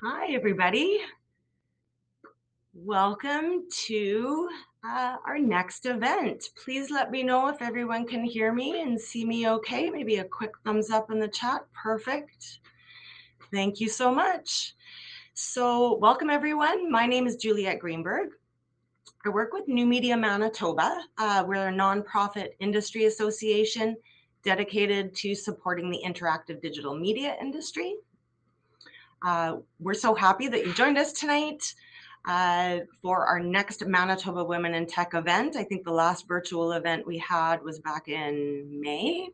Hi, everybody. Welcome to uh, our next event. Please let me know if everyone can hear me and see me okay. Maybe a quick thumbs up in the chat. Perfect. Thank you so much. So, welcome everyone. My name is Juliette Greenberg. I work with New Media Manitoba. Uh, we're a nonprofit industry association dedicated to supporting the interactive digital media industry. Uh, we're so happy that you joined us tonight uh, for our next Manitoba Women in Tech event. I think the last virtual event we had was back in May.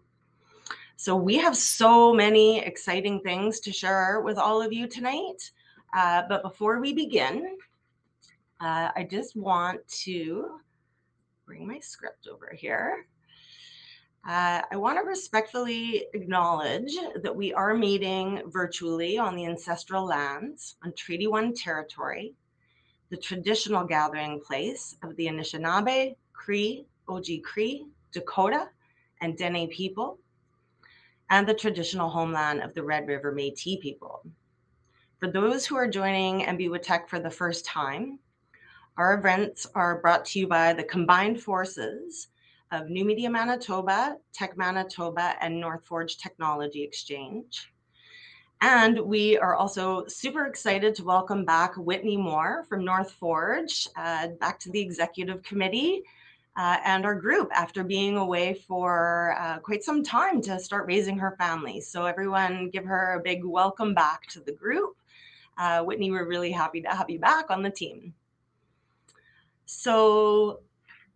So we have so many exciting things to share with all of you tonight. Uh, but before we begin, uh, I just want to bring my script over here. Uh, I want to respectfully acknowledge that we are meeting virtually on the ancestral lands on Treaty 1 territory, the traditional gathering place of the Anishinaabe, Cree, Oji-Cree, Dakota, and Dene people, and the traditional homeland of the Red River Métis people. For those who are joining MB Tech for the first time, our events are brought to you by the combined forces of New Media Manitoba, Tech Manitoba, and North Forge Technology Exchange. And we are also super excited to welcome back Whitney Moore from North Forge uh, back to the executive committee uh, and our group after being away for uh, quite some time to start raising her family. So, everyone, give her a big welcome back to the group. Uh, Whitney, we're really happy to have you back on the team. So,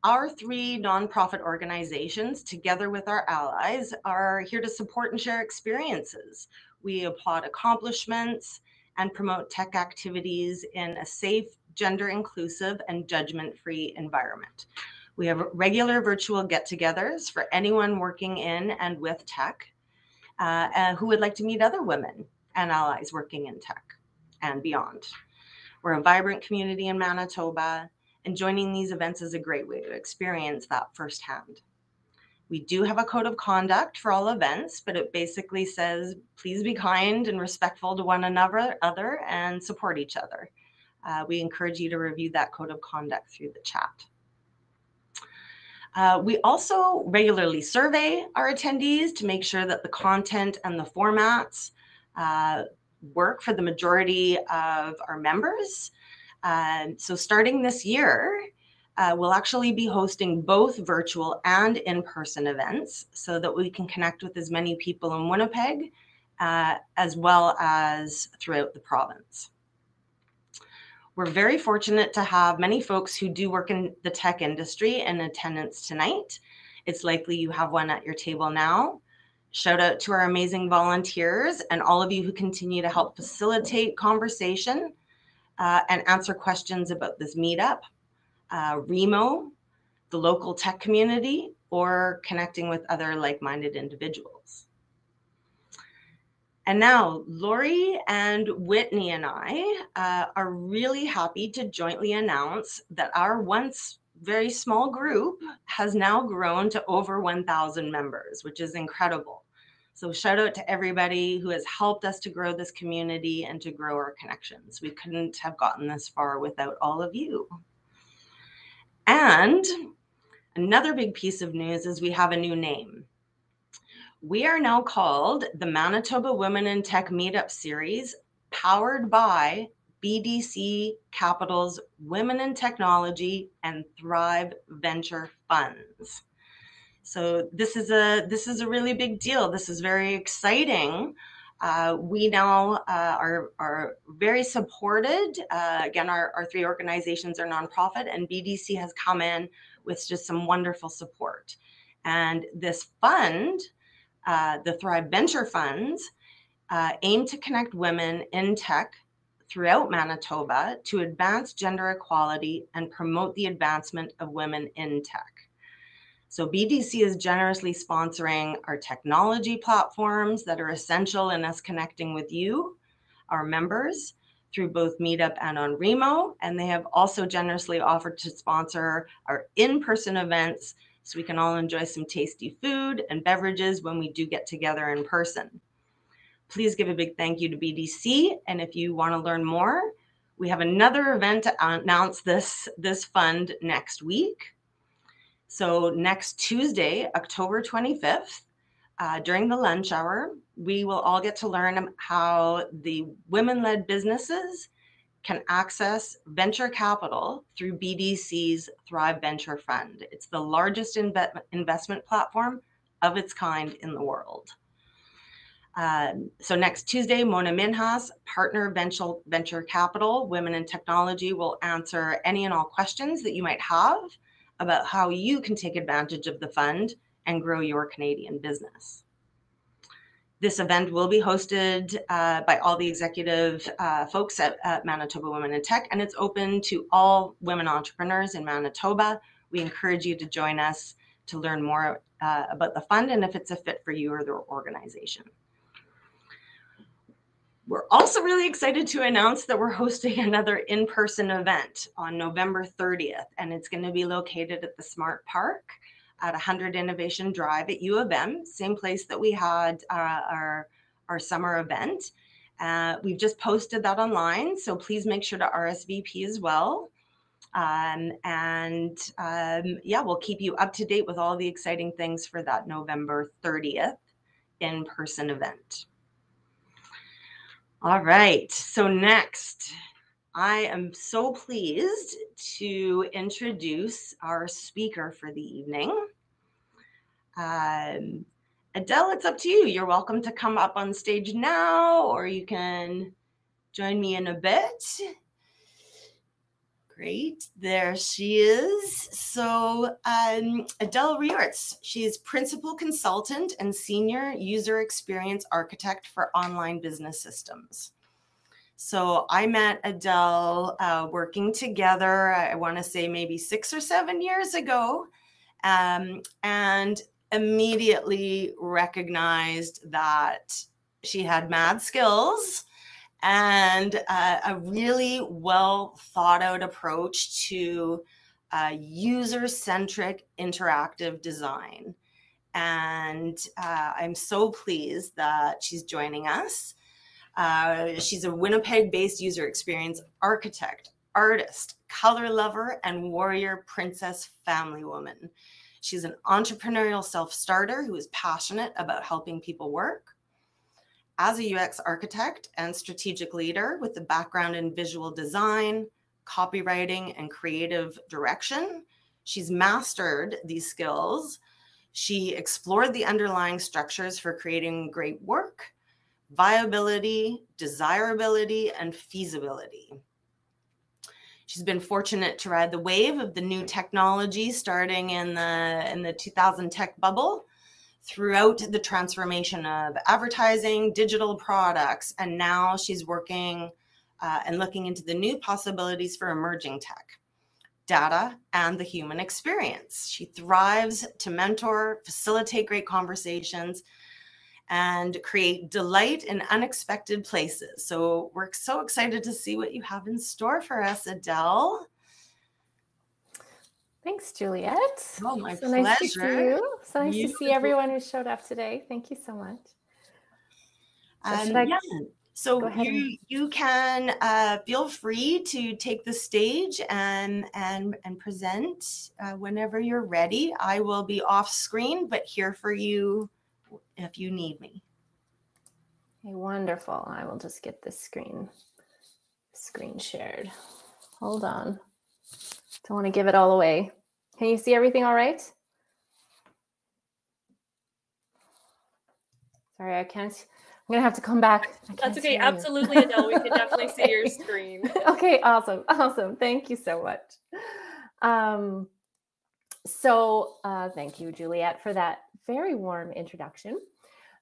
our three nonprofit organizations, together with our allies, are here to support and share experiences. We applaud accomplishments and promote tech activities in a safe, gender inclusive, and judgment free environment. We have regular virtual get togethers for anyone working in and with tech uh, and who would like to meet other women and allies working in tech and beyond. We're a vibrant community in Manitoba and joining these events is a great way to experience that firsthand. We do have a code of conduct for all events, but it basically says please be kind and respectful to one another other, and support each other. Uh, we encourage you to review that code of conduct through the chat. Uh, we also regularly survey our attendees to make sure that the content and the formats uh, work for the majority of our members. Um, so starting this year, uh, we'll actually be hosting both virtual and in-person events so that we can connect with as many people in Winnipeg uh, as well as throughout the province. We're very fortunate to have many folks who do work in the tech industry in attendance tonight. It's likely you have one at your table now. Shout out to our amazing volunteers and all of you who continue to help facilitate conversation uh, and answer questions about this meetup, uh, REMO, the local tech community, or connecting with other like minded individuals. And now, Lori and Whitney and I uh, are really happy to jointly announce that our once very small group has now grown to over 1,000 members, which is incredible. So shout out to everybody who has helped us to grow this community and to grow our connections. We couldn't have gotten this far without all of you. And another big piece of news is we have a new name. We are now called the Manitoba Women in Tech Meetup Series, powered by BDC Capital's Women in Technology and Thrive Venture Funds. So this is a this is a really big deal. This is very exciting. Uh, we now uh, are, are very supported. Uh, again, our, our three organizations are nonprofit, and BDC has come in with just some wonderful support. And this fund, uh, the Thrive Venture Funds, uh, aim to connect women in tech throughout Manitoba to advance gender equality and promote the advancement of women in tech. So BDC is generously sponsoring our technology platforms that are essential in us connecting with you, our members, through both Meetup and on Remo. And they have also generously offered to sponsor our in-person events so we can all enjoy some tasty food and beverages when we do get together in person. Please give a big thank you to BDC. And if you want to learn more, we have another event to announce this, this fund next week. So next Tuesday, October 25th, uh, during the lunch hour, we will all get to learn how the women-led businesses can access venture capital through BDC's Thrive Venture Fund. It's the largest inve- investment platform of its kind in the world. Um, so next Tuesday, Mona Minhas, partner venture, venture capital, women in technology, will answer any and all questions that you might have about how you can take advantage of the fund and grow your Canadian business. This event will be hosted uh, by all the executive uh, folks at, at, Manitoba Women in Tech, and it's open to all women entrepreneurs in Manitoba. We encourage you to join us to learn more uh, about the fund and if it's a fit for you or the organization. We're also really excited to announce that we're hosting another in person event on November 30th, and it's going to be located at the Smart Park at 100 Innovation Drive at U of M, same place that we had uh, our, our summer event. Uh, we've just posted that online, so please make sure to RSVP as well. Um, and um, yeah, we'll keep you up to date with all the exciting things for that November 30th in person event. All right, so next, I am so pleased to introduce our speaker for the evening. Um, Adelle, it's up to you. You're welcome to come up on stage now, or you can join me in a bit. Great, there she is. So, um, Adelle Rewerts, she's principal consultant and senior user experience architect for online business systems. So I met Adelle uh, working together, I want to say maybe six or seven years ago, um, and immediately recognized that she had mad skills and uh, a really well thought out approach to uh, user centric interactive design. And uh, I'm so pleased that she's joining us. Uh, she's a Winnipeg based user experience architect, artist, color lover, and warrior princess family woman. She's an entrepreneurial self starter who is passionate about helping people work. As a UX architect and strategic leader with a background in visual design, copywriting, and creative direction, she's mastered these skills. She explored the underlying structures for creating great work viability, desirability, and feasibility. She's been fortunate to ride the wave of the new technology starting in the in the 2000 tech bubble throughout the transformation of advertising, digital products, and now she's working uh, and looking into the new possibilities for emerging tech, data, and the human experience. She thrives to mentor, facilitate great conversations, and create delight in unexpected places. So we're so excited to see what you have in store for us, Adelle. Thanks, Juliet. Oh, my so pleasure. Nice to see you. So nice to see everyone who showed up today. Thank you so much. So, um, I... yeah. so you you can uh, feel free to take the stage and and and present uh, whenever you're ready. I will be off screen, but here for you if you need me. Okay, wonderful. I will just get this screen screen shared. Hold on. Don't want to give it all away. Can you see everything all right? Sorry, I can't. I'm gonna have to come back. That's okay. Absolutely, Adelle. We can definitely okay. see your screen. okay, awesome, awesome. Thank you so much. Um, so uh, thank you, Juliet, for that very warm introduction.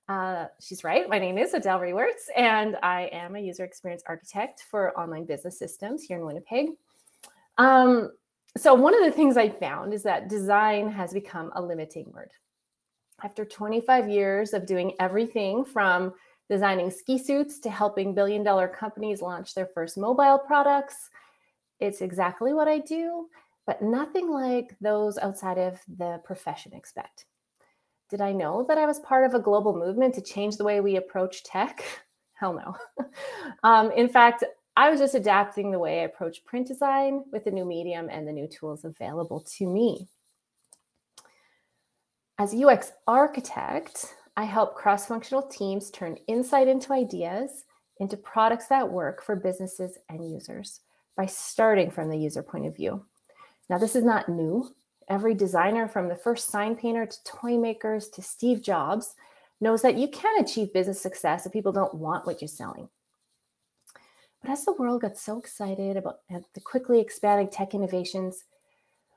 Uh, she's right. My name is Adelle Rewerts, and I am a user experience architect for online business systems here in Winnipeg. Um, so, one of the things I found is that design has become a limiting word. After 25 years of doing everything from designing ski suits to helping billion dollar companies launch their first mobile products, it's exactly what I do, but nothing like those outside of the profession expect. Did I know that I was part of a global movement to change the way we approach tech? Hell no. um, in fact, I was just adapting the way I approach print design with the new medium and the new tools available to me. As a UX architect, I help cross functional teams turn insight into ideas, into products that work for businesses and users by starting from the user point of view. Now, this is not new. Every designer, from the first sign painter to toy makers to Steve Jobs, knows that you can achieve business success if people don't want what you're selling. But as the world got so excited about uh, the quickly expanding tech innovations,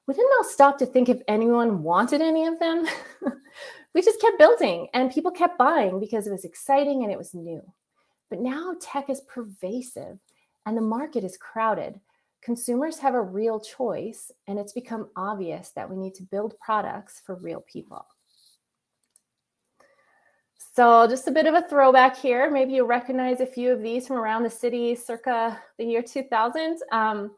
we didn't all stop to think if anyone wanted any of them. we just kept building and people kept buying because it was exciting and it was new. But now tech is pervasive and the market is crowded. Consumers have a real choice, and it's become obvious that we need to build products for real people. So just a bit of a throwback here. Maybe you'll recognize a few of these from around the city circa the year 2000. Um,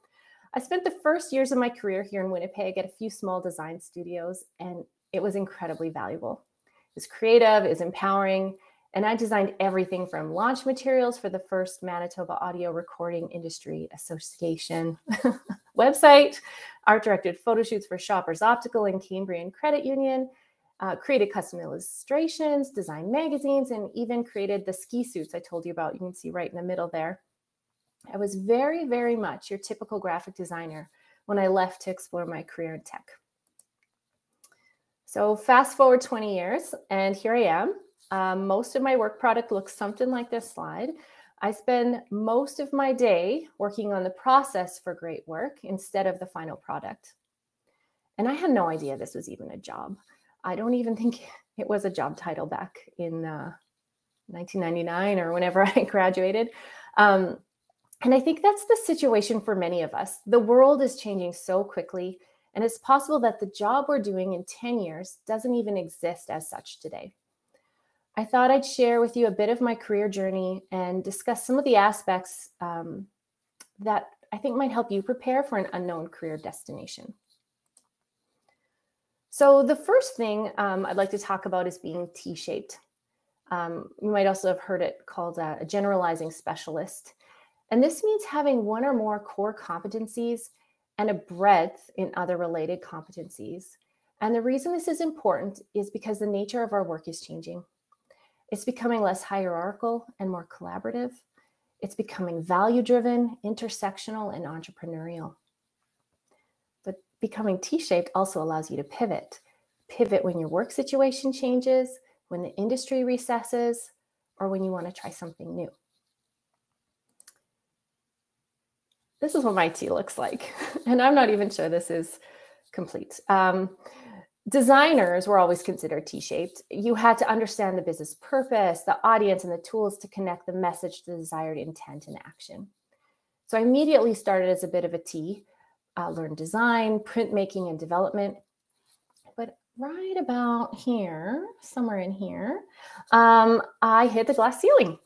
I spent the first years of my career here in Winnipeg at a few small design studios, and it was incredibly valuable. It was creative, it was empowering, and I designed everything from launch materials for the first Manitoba Audio Recording Industry Association website, art directed photo shoots for Shoppers Optical and Cambrian Credit Union, uh, created custom illustrations, designed magazines, and even created the ski suits I told you about. You can see right in the middle there. I was very, very much your typical graphic designer when I left to explore my career in tech. So fast forward 20 years, and here I am. Um, most of my work product looks something like this slide. I spend most of my day working on the process for great work instead of the final product. And I had no idea this was even a job. I don't even think it was a job title back in uh, 1999 or whenever I graduated. Um, and I think that's the situation for many of us. The world is changing so quickly, and it's possible that the job we're doing in 10 years doesn't even exist as such today. I thought I'd share with you a bit of my career journey and discuss some of the aspects um, that I think might help you prepare for an unknown career destination. So the first thing um, I'd like to talk about is being T-shaped. Um, you might also have heard it called a, a generalizing specialist. And this means having one or more core competencies and a breadth in other related competencies. And the reason this is important is because the nature of our work is changing. It's becoming less hierarchical and more collaborative. It's becoming value driven, intersectional, and entrepreneurial becoming T-shaped also allows you to pivot. Pivot when your work situation changes, when the industry recesses, or when you want to try something new. This is what my T looks like. And I'm not even sure this is complete. Um, designers were always considered T-shaped. You had to understand the business purpose, the audience, and the tools to connect the message to the desired intent and action. So I immediately started as a bit of a T, uh, learn design, printmaking, and development. But right about here, somewhere in here, um, I hit the glass ceiling.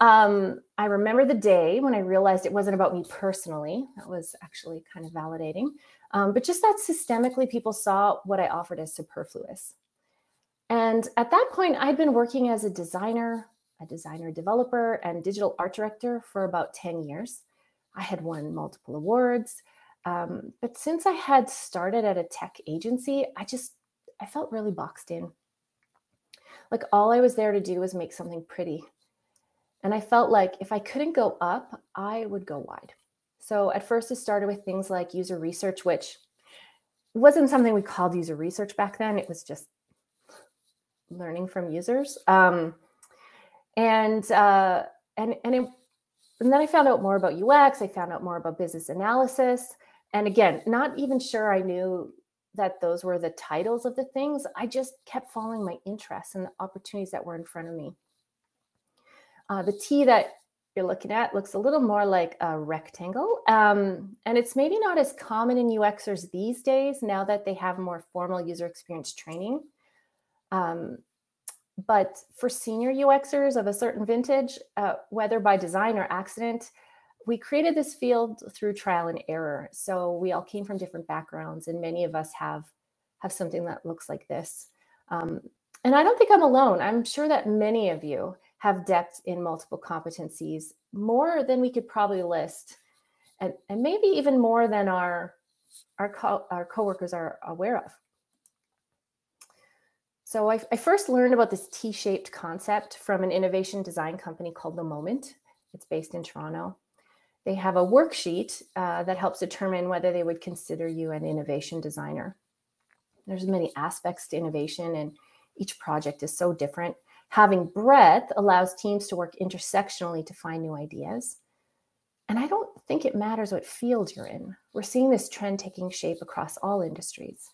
Um, I remember the day when I realized it wasn't about me personally. That was actually kind of validating. Um, but just that systemically, people saw what I offered as superfluous. And at that point, I'd been working as a designer, a designer developer, and digital art director for about 10 years. I had won multiple awards. Um, but since I had started at a tech agency, I just I felt really boxed in. Like all I was there to do was make something pretty. And I felt like if I couldn't go up, I would go wide. So at first it started with things like user research, which wasn't something we called user research back then. It was just learning from users. Um, and uh, and and it, and then I found out more about UX. I found out more about business analysis. And again, not even sure I knew that those were the titles of the things. I just kept following my interests and the opportunities that were in front of me. Uh, the T that you're looking at looks a little more like a rectangle. Um, and it's maybe not as common in UXers these days now that they have more formal user experience training. Um, but for senior UXers of a certain vintage, uh, whether by design or accident, we created this field through trial and error. So we all came from different backgrounds, and many of us have have something that looks like this. Um, and I don't think I'm alone. I'm sure that many of you have depth in multiple competencies, more than we could probably list, and, and maybe even more than our our, co- our coworkers are aware of. So I, I first learned about this T-shaped concept from an innovation design company called The Moment. It's based in Toronto. They have a worksheet uh, that helps determine whether they would consider you an innovation designer. There's many aspects to innovation, and each project is so different. Having breadth allows teams to work intersectionally to find new ideas. And I don't think it matters what field you're in. We're seeing this trend taking shape across all industries.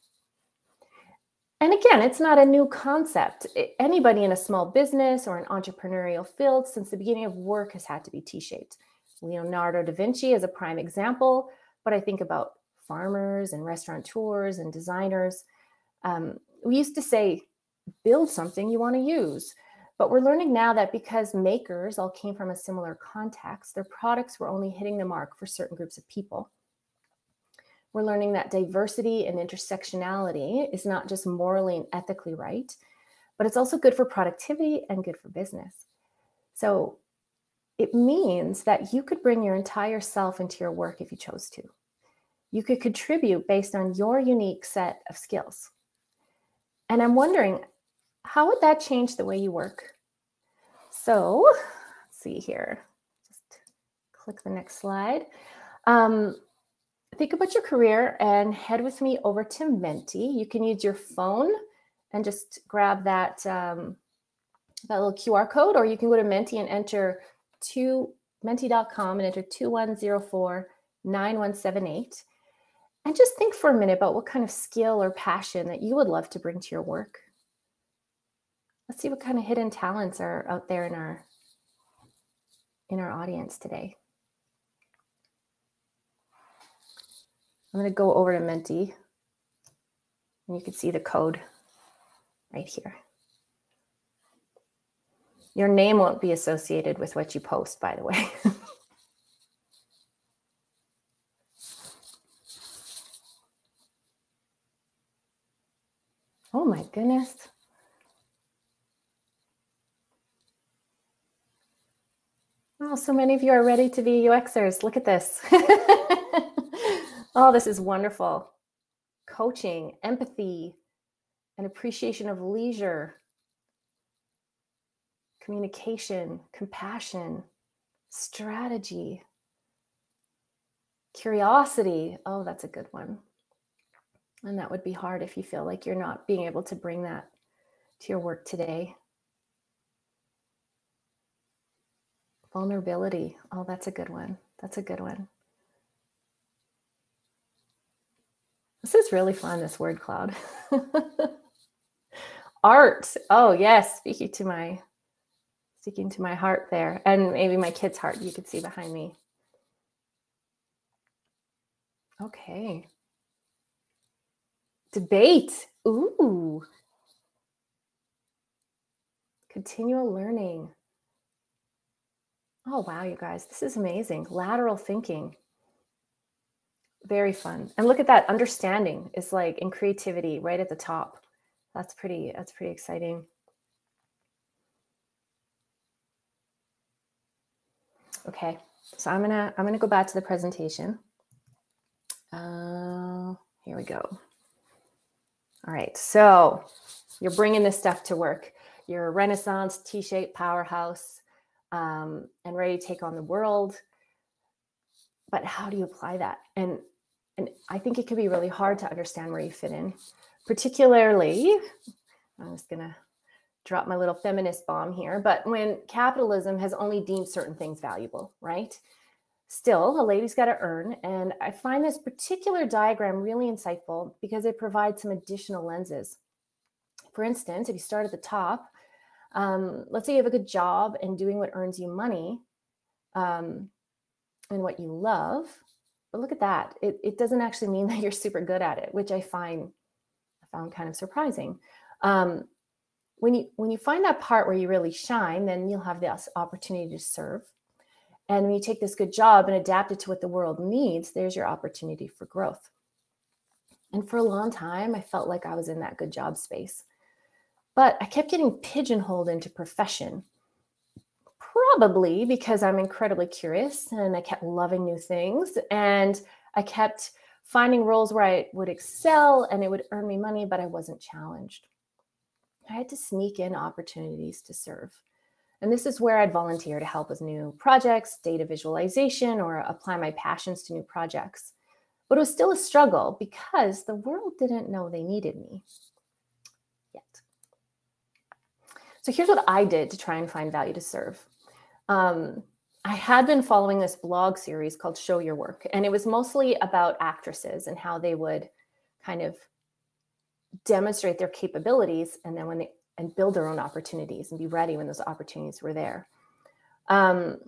And again, it's not a new concept. Anybody in a small business or an entrepreneurial field since the beginning of work has had to be T shaped. Leonardo da Vinci is a prime example, but I think about farmers and restaurateurs and designers. Um, we used to say, build something you want to use. But we're learning now that because makers all came from a similar context, their products were only hitting the mark for certain groups of people. We're learning that diversity and intersectionality is not just morally and ethically right, but it's also good for productivity and good for business. So it means that you could bring your entire self into your work if you chose to. You could contribute based on your unique set of skills. And I'm wondering, how would that change the way you work? So, let's see here. Just click the next slide. Um, think about your career and head with me over to Menti. You can use your phone and just grab that um, that little QR code, or you can go to Menti and enter to menti.com and enter 2104 9178. And just think for a minute about what kind of skill or passion that you would love to bring to your work. Let's see what kind of hidden talents are out there in our in our audience today. I'm going to go over to Menti and you can see the code right here. Your name won't be associated with what you post, by the way. oh my goodness. Oh, so many of you are ready to be UXers. Look at this. oh, this is wonderful. Coaching, empathy, and appreciation of leisure, communication, compassion, strategy, curiosity. Oh, that's a good one. And that would be hard if you feel like you're not being able to bring that to your work today. Vulnerability. Oh, that's a good one. That's a good one. This is really fun, this word cloud. Art. Oh, yes. Speaking to my speaking to my heart there. And maybe my kid's heart you could see behind me. Okay. Debate. Ooh. Continual learning. Oh, wow, you guys, this is amazing. Lateral thinking. Very fun. And look at that understanding is like in creativity right at the top. That's pretty, that's pretty exciting. Okay, so I'm gonna, I'm gonna go back to the presentation. Uh, here we go. All right, so you're bringing this stuff to work. You're a Renaissance T-shaped powerhouse um, and ready to take on the world. But how do you apply that? And and I think it can be really hard to understand where you fit in, particularly. I'm just gonna drop my little feminist bomb here, but when capitalism has only deemed certain things valuable, right? Still, a lady's got to earn. And I find this particular diagram really insightful because it provides some additional lenses. For instance, if you start at the top, um, let's say you have a good job and doing what earns you money um, and what you love. But look at that. It, it doesn't actually mean that you're super good at it, which I find I found kind of surprising. Um, when you when you find that part where you really shine, then you'll have this opportunity to serve. And when you take this good job and adapt it to what the world needs, there's your opportunity for growth. And for a long time, I felt like I was in that good job space. But I kept getting pigeonholed into profession, probably because I'm incredibly curious and I kept loving new things. And I kept finding roles where I would excel and it would earn me money, but I wasn't challenged. I had to sneak in opportunities to serve. And this is where I'd volunteer to help with new projects, data visualization, or apply my passions to new projects. But it was still a struggle because the world didn't know they needed me yet. So here's what I did to try and find value to serve. Um, I had been following this blog series called Show Your Work, and it was mostly about actresses and how they would kind of demonstrate their capabilities and then when they and build their own opportunities and be ready when those opportunities were there. Um,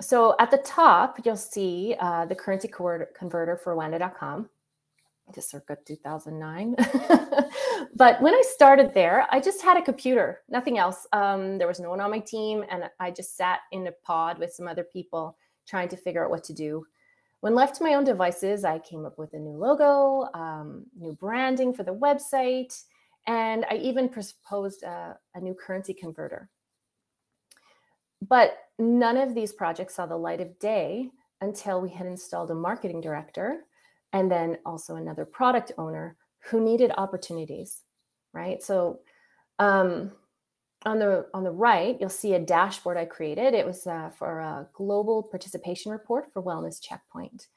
so at the top, you'll see uh, the currency converter for OANDA.com, just circa 2009. but when I started there, I just had a computer, nothing else. Um, there was no one on my team, and I just sat in a pod with some other people trying to figure out what to do. When left to my own devices, I came up with a new logo, um, new branding for the website, and I even proposed a, a new currency converter. But none of these projects saw the light of day until we had installed a marketing director and then also another product owner who needed opportunities, right? So um, on the on the right, you'll see a dashboard I created. It was uh, for a global participation report for Wellness Checkpoint.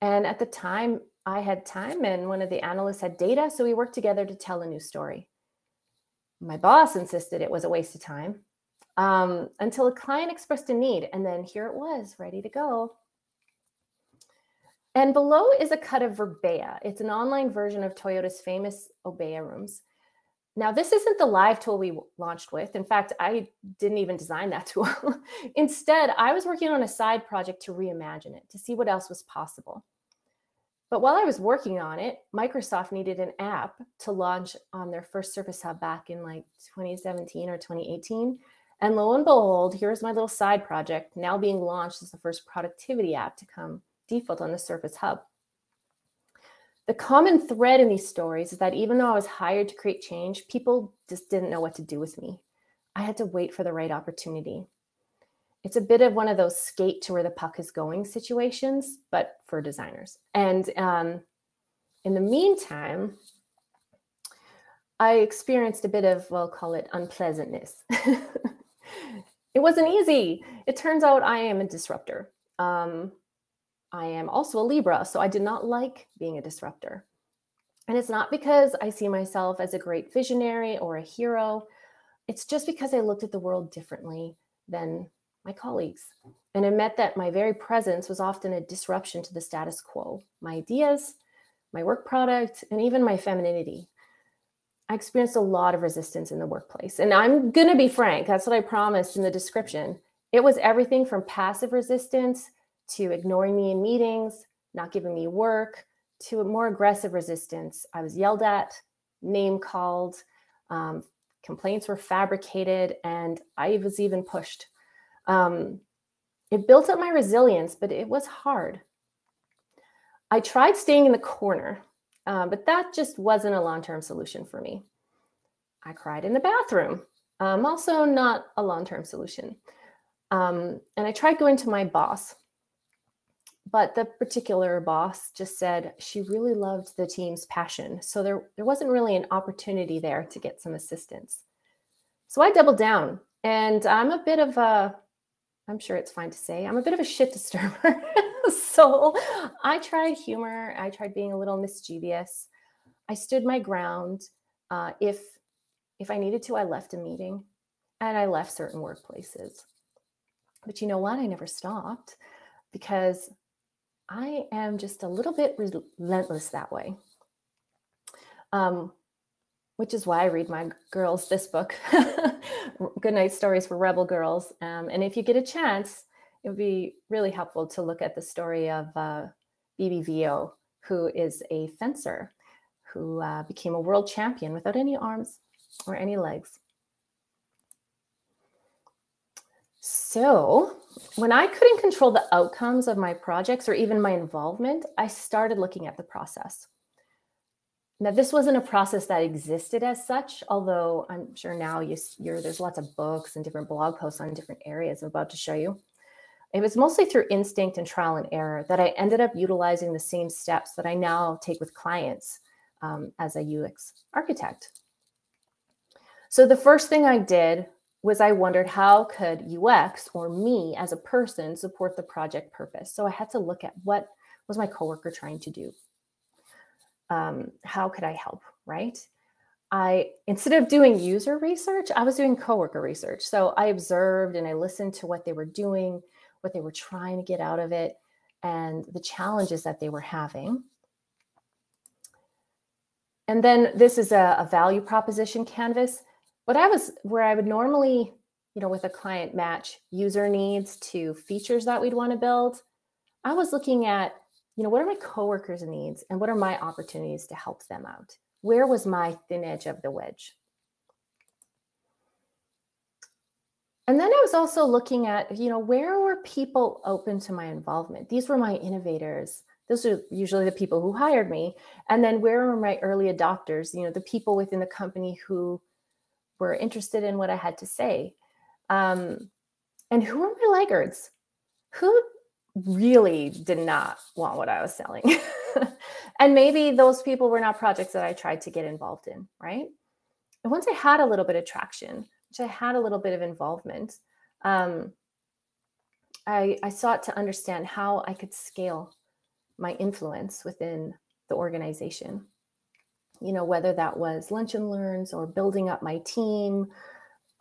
And at the time, I had time and one of the analysts had data. So we worked together to tell a new story. My boss insisted it was a waste of time um, until a client expressed a need. And then here it was, ready to go. And below is a cut of Verbea. It's an online version of Toyota's famous Obeya rooms. Now, this isn't the live tool we launched with. In fact, I didn't even design that tool. Instead, I was working on a side project to reimagine it, to see what else was possible. But while I was working on it, Microsoft needed an app to launch on their first Surface Hub back in like 2017 or 2018. And lo and behold, here's my little side project now being launched as the first productivity app to come default on the Surface Hub. The common thread in these stories is that even though I was hired to create change, people just didn't know what to do with me. I had to wait for the right opportunity. It's a bit of one of those skate to where the puck is going situations, but for designers. And um, in the meantime, I experienced a bit of, we'll call it unpleasantness. it wasn't easy. It turns out I am a disruptor. Um, I am also a Libra, so I did not like being a disruptor. And it's not because I see myself as a great visionary or a hero. It's just because I looked at the world differently than my colleagues. And I met that my very presence was often a disruption to the status quo, my ideas, my work product, and even my femininity. I experienced a lot of resistance in the workplace. And I'm going to be frank, that's what I promised in the description. It was everything from passive resistance to ignoring me in meetings, not giving me work, to a more aggressive resistance. I was yelled at, name called, um, complaints were fabricated, and I was even pushed. Um, it built up my resilience, but it was hard. I tried staying in the corner, uh, but that just wasn't a long term solution for me. I cried in the bathroom, um, also not a long term solution. Um, and I tried going to my boss, but the particular boss just said she really loved the team's passion. So there, there wasn't really an opportunity there to get some assistance. So I doubled down and I'm a bit of a, I'm sure it's fine to say, I'm a bit of a shit disturber. so I tried humor. I tried being a little mischievous. I stood my ground. Uh, if, if I needed to, I left a meeting and I left certain workplaces. But you know what? I never stopped because I am just a little bit relentless that way. Um, which is why I read my girls this book, Good Night Stories for Rebel Girls. Um, and if you get a chance, it would be really helpful to look at the story of uh, Bebe Vio, who is a fencer who uh, became a world champion without any arms or any legs. So, when I couldn't control the outcomes of my projects or even my involvement, I started looking at the process. now, this wasn't a process that existed as such, although I'm sure now you, are there's lots of books and different blog posts on different areas I'm about to show you. It was mostly through instinct and trial and error that I ended up utilizing the same steps that I now take with clients um, as a UX architect. So the first thing I did was I wondered how could UX or me as a person support the project purpose. So I had to look at what was my coworker trying to do um, how could I help, right? I instead of doing user research, I was doing coworker research. So I observed and I listened to what they were doing, what they were trying to get out of it, and the challenges that they were having. And then this is a, a value proposition canvas. What I was where I would normally, you know, with a client match user needs to features that we'd want to build. I was looking at you know, what are my coworkers' needs and what are my opportunities to help them out? Where was my thin edge of the wedge? And then I was also looking at, you know, where were people open to my involvement? These were my innovators. Those are usually the people who hired me. And then where were my early adopters? You know, the people within the company who were interested in what I had to say. Um, and who were my laggards? Who really did not want what I was selling. and maybe those people were not projects that I tried to get involved in, right? And once I had a little bit of traction, which I had a little bit of involvement, um, I, I sought to understand how I could scale my influence within the organization. You know, whether that was lunch and learns or building up my team,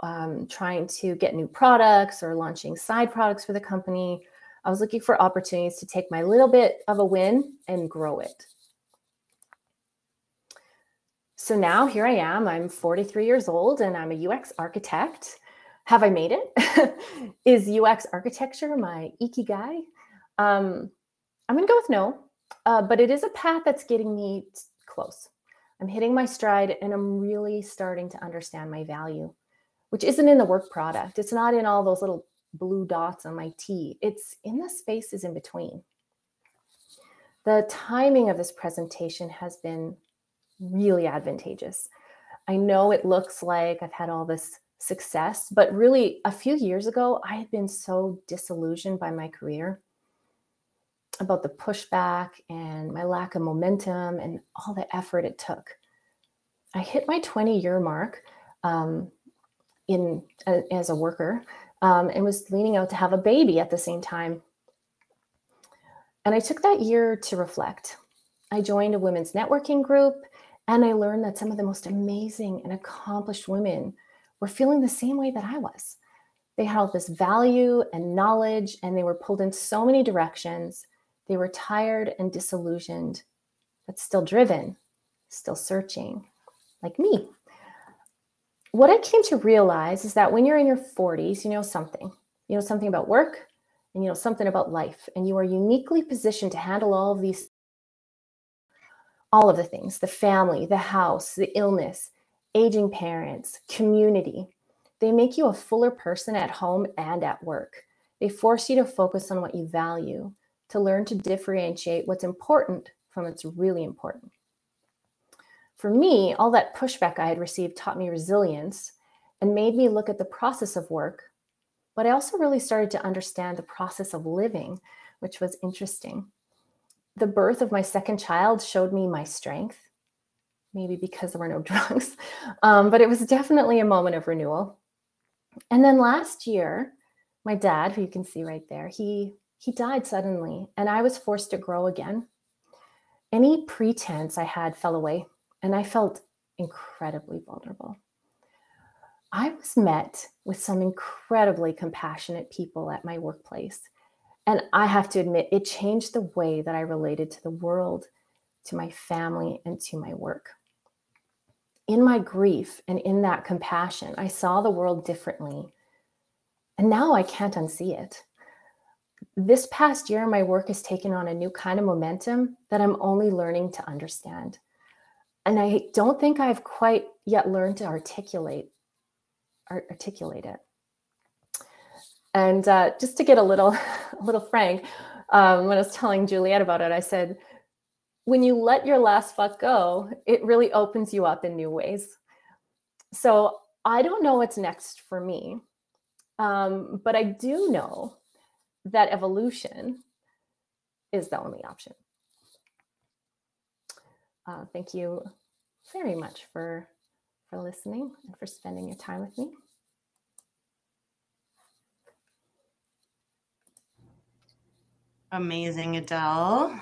um, trying to get new products or launching side products for the company, I was looking for opportunities to take my little bit of a win and grow it. So now here I am. I'm 43 years old and I'm a UX architect. Have I made it? Is UX architecture my ikigai? Um, I'm going to go with no, uh, but it is a path that's getting me close. I'm hitting my stride and I'm really starting to understand my value, which isn't in the work product. It's not in all those little blue dots on my T. It's in the spaces in between. The timing of this presentation has been really advantageous. I know it looks like I've had all this success, but really a few years ago, I had been so disillusioned by my career about the pushback and my lack of momentum and all the effort it took. I hit my 20 year mark um, in as a worker um, and was leaning out to have a baby at the same time. And I took that year to reflect. I joined a women's networking group and I learned that some of the most amazing and accomplished women were feeling the same way that I was. They had all this value and knowledge, and they were pulled in so many directions. They were tired and disillusioned, but still driven, still searching, like me what I came to realize is that when you're in your 40s, you know something. You know something about work and you know something about life, and you are uniquely positioned to handle all of these all of the things, the family, the house, the illness, aging parents, community. They make you a fuller person at home and at work. They force you to focus on what you value, to learn to differentiate what's important from what's really important. For me, all that pushback I had received taught me resilience and made me look at the process of work. But I also really started to understand the process of living, which was interesting. The birth of my second child showed me my strength, maybe because there were no drugs, um, but it was definitely a moment of renewal. And then last year, my dad, who you can see right there, he he died suddenly, and I was forced to grow again. Any pretense I had fell away. And I felt incredibly vulnerable. I was met with some incredibly compassionate people at my workplace. And I have to admit, it changed the way that I related to the world, to my family, and to my work. In my grief and in that compassion, I saw the world differently. And now I can't unsee it. This past year, my work has taken on a new kind of momentum that I'm only learning to understand and I don't think I've quite yet learned to articulate articulate it. And uh, just to get a little a little frank, um, when I was telling Juliet about it, I said, when you let your last fuck go, it really opens you up in new ways. So I don't know what's next for me, um, but I do know that evolution is the only option. Uh, thank you very much for for listening and for spending your time with me. Amazing, Adelle.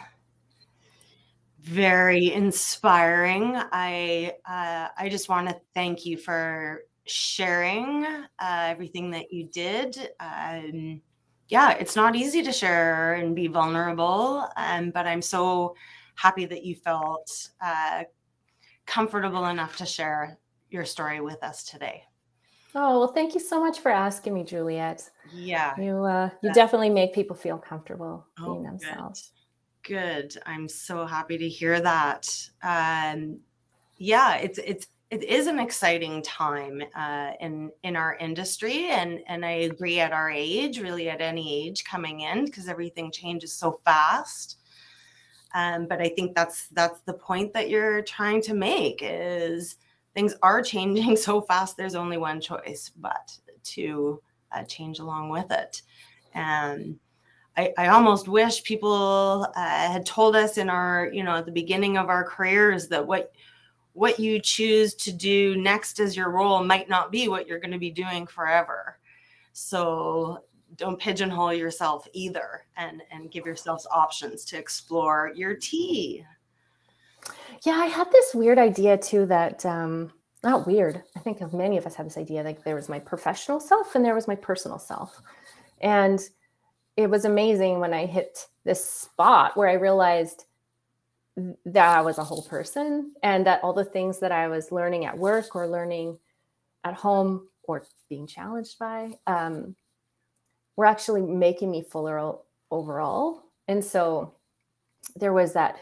Very inspiring. I uh, I just want to thank you for sharing uh, everything that you did. Um, yeah, it's not easy to share and be vulnerable, um, but I'm so happy that you felt uh, comfortable enough to share your story with us today. Oh well, thank you so much for asking me, Juliet. Yeah, you uh, you yeah. definitely make people feel comfortable oh, being themselves. Good. good. I'm so happy to hear that. Um, yeah, it's it's it is an exciting time uh, in in our industry, and and I agree at our age, really at any age coming in, because everything changes so fast. Um, but I think that's that's the point that you're trying to make is things are changing so fast. There's only one choice, but to uh, change along with it. And I, I almost wish people uh, had told us in our, you know, at the beginning of our careers that what what you choose to do next as your role might not be what you're going to be doing forever. So don't pigeonhole yourself either and and give yourselves options to explore your T. Yeah, I had this weird idea too that um not weird. I think many of us have this idea like there was my professional self and there was my personal self. And it was amazing when I hit this spot where I realized that I was a whole person and that all the things that I was learning at work or learning at home or being challenged by um, were actually making me fuller overall. And so there was that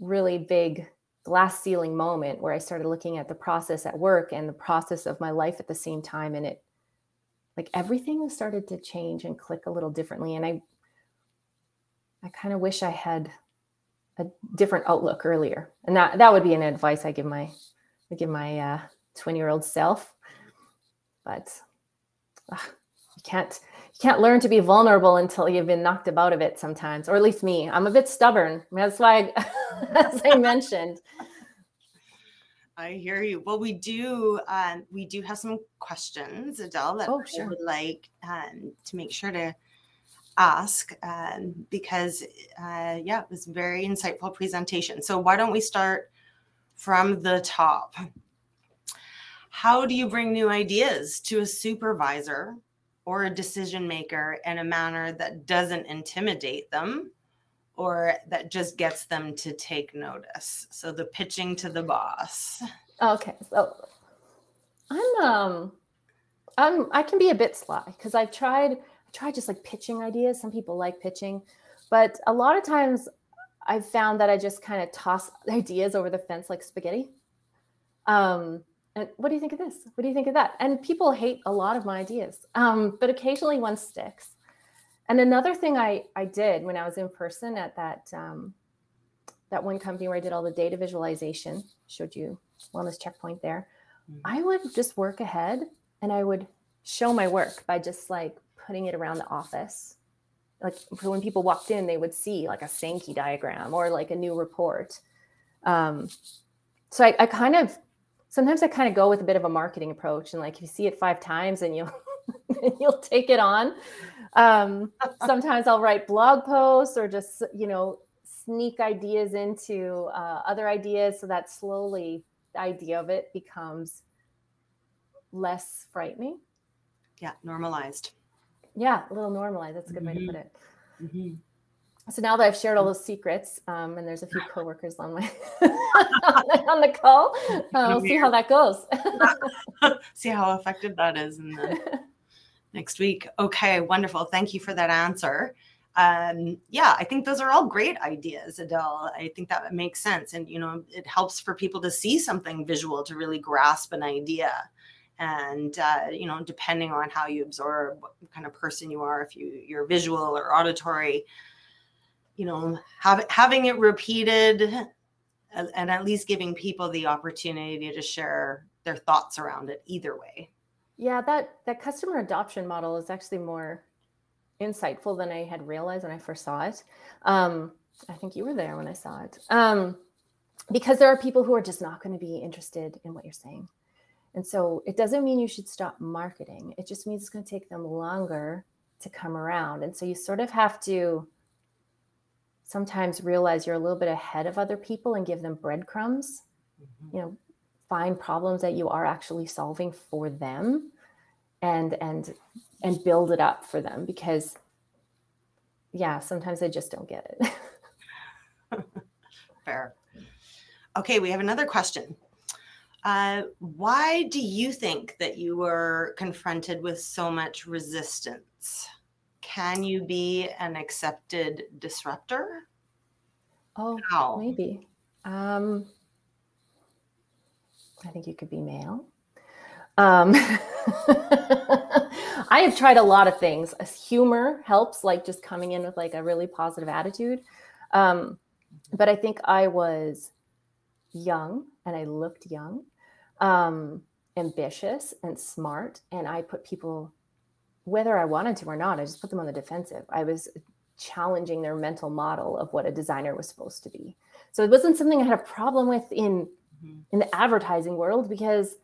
really big glass ceiling moment where I started looking at the process at work and the process of my life at the same time. And it, like everything started to change and click a little differently. And I, I kind of wish I had a different outlook earlier. And that that would be an advice I give my I give my uh, 20 year old self. But uh, you can't you can't learn to be vulnerable until you've been knocked about of it sometimes, or at least me. I'm a bit stubborn. That's why, I, as I mentioned. I hear you. Well, we do um, we do have some questions, Adelle, that oh, sure. I would like um, to make sure to ask um, because uh, yeah it was very insightful presentation. So why don't we start from the top? How do you bring new ideas to a supervisor or a decision maker in a manner that doesn't intimidate them or that just gets them to take notice? So the pitching to the boss. Okay so i'm um i'm i can be a bit sly because i've tried try just like pitching ideas. Some people like pitching, but a lot of times I've found that I just kind of toss ideas over the fence like spaghetti. Um, and what do you think of this? What do you think of that? And people hate a lot of my ideas, um, but occasionally one sticks. And another thing I, I did when I was in person at that um, that one company where I did all the data visualization, showed you wellness checkpoint there. Mm-hmm. I would just work ahead and I would show my work by just like putting it around the office. Like when people walked in, they would see like a Sankey diagram or like a new report. Um, so I, I kind of sometimes I kind of go with a bit of a marketing approach and like if you see it five times and you'll you'll take it on. Um, sometimes I'll write blog posts or just you know sneak ideas into uh, other ideas so that slowly the idea of it becomes less frightening. Yeah, normalized. Yeah, a little normalized. That's a good mm-hmm. way to mm-hmm. put it. Mm-hmm. So now that I've shared all those secrets, um, and there's a few coworkers on my on the call, uh, we'll see how that goes. see how effective that is in the next week. Okay, wonderful. Thank you for that answer. Um, yeah, I think those are all great ideas, Adelle. I think that makes sense, and you know, it helps for people to see something visual to really grasp an idea and uh, you know depending on how you absorb what kind of person you are if you you're visual or auditory you know, have, having it repeated and, at least giving people the opportunity to share their thoughts around it either way. Yeah, that that customer adoption model is actually more insightful than I had realized when I first saw it. Um, I think you were there when I saw it. Um, because there are people who are just not going to be interested in what you're saying. And so it doesn't mean you should stop marketing. It just means it's going to take them longer to come around. And so you sort of have to sometimes realize you're a little bit ahead of other people and give them breadcrumbs. Mm-hmm. You know, find problems that you are actually solving for them and and and build it up for them because yeah, sometimes they just don't get it. Fair. Okay, we have another question. Uh, why do you think that you were confronted with so much resistance? Can you be an accepted disruptor? Oh, How? maybe. Um, I think you could be male. Um, I have tried a lot of things. Humor helps, like just coming in with like a really positive attitude. Um, but I think I was young and I looked young, um, ambitious and smart. And I put people, whether I wanted to or not, I just put them on the defensive. I was challenging their mental model of what a designer was supposed to be. So it wasn't something I had a problem with in mm-hmm. in the advertising world because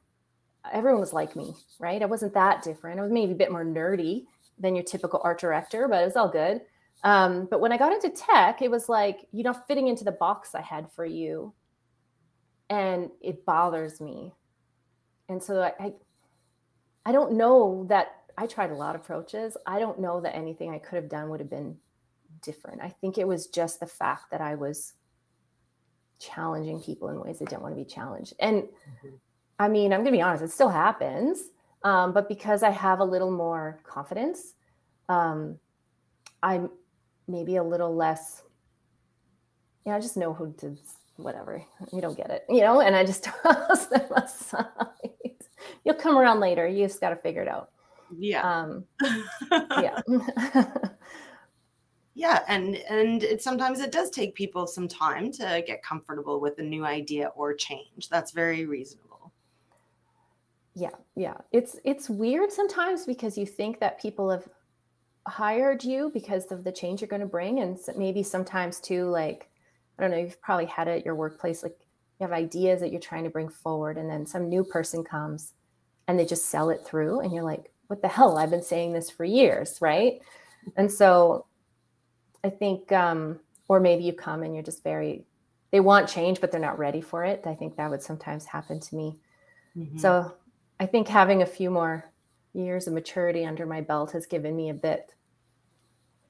everyone was like me, right? I wasn't that different. I was maybe a bit more nerdy than your typical art director, but it was all good. Um, but when I got into tech, it was like you're not fitting into the box I had for you and it bothers me. And so I, I, I don't know that I tried a lot of approaches. I don't know that anything I could have done would have been different. I think it was just the fact that I was challenging people in ways they didn't want to be challenged. And mm-hmm. I mean, I'm going to be honest, it still happens. Um, but because I have a little more confidence, um, I'm maybe a little less, yeah, I just know who to whatever you don't get it you know and i just toss them aside you'll come around later. You just got to figure it out. Yeah. Um yeah. Yeah and and it sometimes it does take people some time to get comfortable with a new idea or change. That's very reasonable. Yeah yeah. It's it's weird sometimes because you think that people have hired you because of the change you're going to bring and maybe sometimes too like I don't know, you've probably had it at your workplace, like you have ideas that you're trying to bring forward, and then some new person comes and they just sell it through, and you're like, what the hell? I've been saying this for years, right? And so I think, um, or maybe you come and you're just very, they want change, but they're not ready for it. I think that would sometimes happen to me. Mm-hmm. So I think having a few more years of maturity under my belt has given me a bit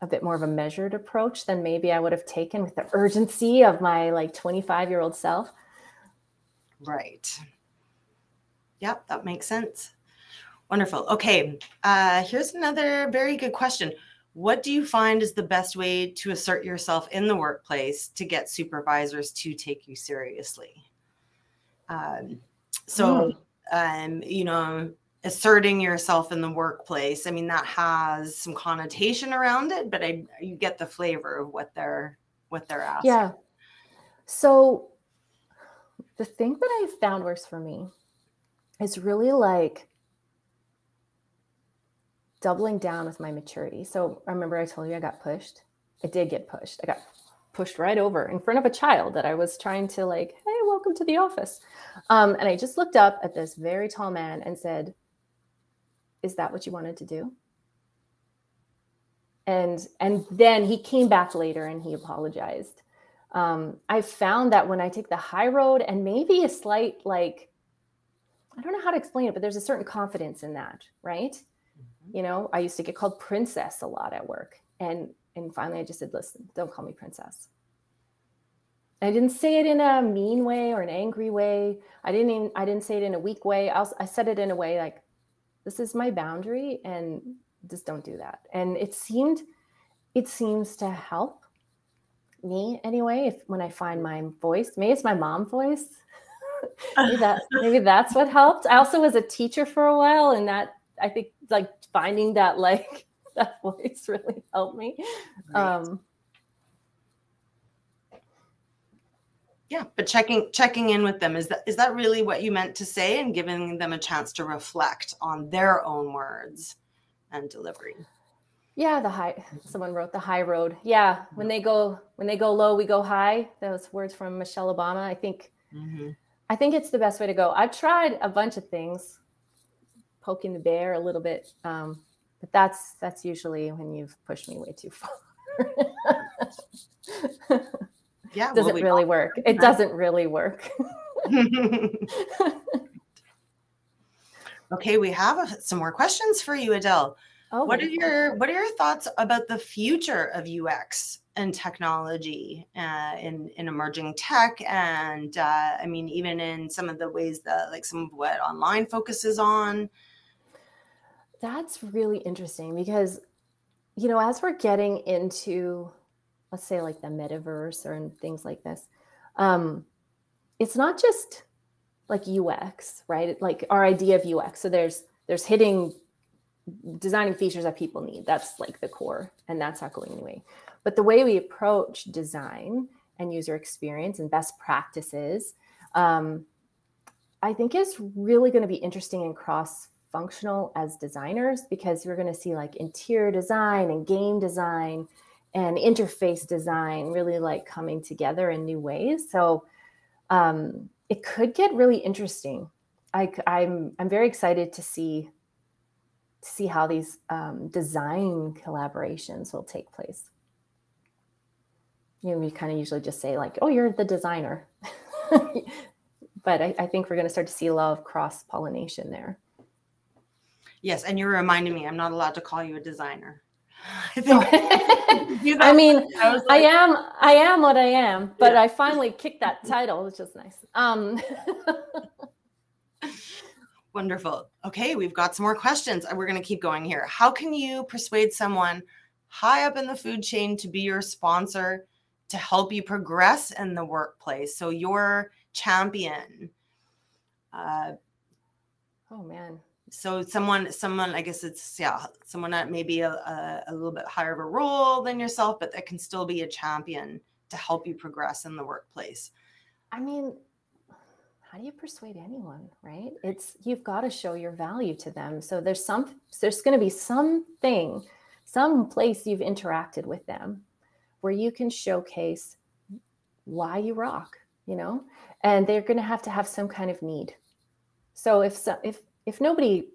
a bit more of a measured approach than maybe I would have taken with the urgency of my like 25 year old self. Right. Yep, that makes sense. Wonderful. Okay, uh, here's another very good question. What do you find is the best way to assert yourself in the workplace to get supervisors to take you seriously? Um, so, mm. um, you know, asserting yourself in the workplace i mean that has some connotation around it but i you get the flavor of what they're what they're asking yeah so the thing that i found works for me is really like doubling down with my maturity. So I remember i told you i got pushed. I did get pushed. I got pushed right over in front of a child that i was trying to like hey welcome to the office. Um, and i just looked up at this very tall man and said is that what you wanted to do? And and then he came back later and he apologized. Um, i found that when i take the high road and maybe a slight like i don't know how to explain it but there's a certain confidence in that right mm-hmm. you know i used to get called princess a lot at work and and finally i just said listen don't call me princess I didn't say it in a mean way or an angry way. I didn't even, I didn't say it in a weak way. I, was, I said it in a way like this is my boundary and just don't do that and it seemed it seems to help me anyway if when i find my voice maybe it's my mom voice maybe that maybe that's what helped i also was a teacher for a while and that i think like finding that like that voice really helped me right. um Yeah, but checking checking in with them is that is that really what you meant to say and giving them a chance to reflect on their own words and delivery. Yeah, the high someone wrote the high road. Yeah, when they go when they go low, we go high. Those words from Michelle Obama. I think mm-hmm. I think it's the best way to go. I've tried a bunch of things, poking the bear a little bit, um, but that's that's usually when you've pushed me way too far. yeah, doesn't well, really work. It doesn't really work. okay, we have some more questions for you, Adelle. Oh, what are your what are your thoughts about the future of UX and technology uh, in in emerging tech and uh, I mean even in some of the ways that like some of what OANDA focuses on. That's really interesting because you know as we're getting into let's say like the metaverse or things like this, um, it's not just like UX, right? Like our idea of UX. So there's there's hitting designing features that people need. That's like the core, and that's not going anyway. But the way we approach design and user experience and best practices, um, I think is really going to be interesting and cross functional as designers because you're going to see like interior design and game design and interface design really like coming together in new ways. So um, it could get really interesting. I, I'm I'm very excited to see to see how these um, design collaborations will take place. You know, we kind of usually just say like, "Oh, you're the designer," but I, I think we're going to start to see a lot of cross pollination there. Yes, and you're reminding me, I'm not allowed to call you a designer. I, I mean, I, like, I, am, I am what I am, but yeah. I finally kicked that title, which is nice. Um, Wonderful. Okay, we've got some more questions. We're going to keep going here. How can you persuade someone high up in the food chain to be your sponsor to help you progress in the workplace? So, your champion. Uh, oh, man. So someone, someone, I guess it's yeah, someone that maybe a, a, a little bit higher of a role than yourself, but that can still be a champion to help you progress in the workplace. I mean, how do you persuade anyone right it's you've got to show your value to them so there's some there's going to be something some place you've interacted with them where you can showcase why you rock you know? And they're going to have to have some kind of need. So if so, if if nobody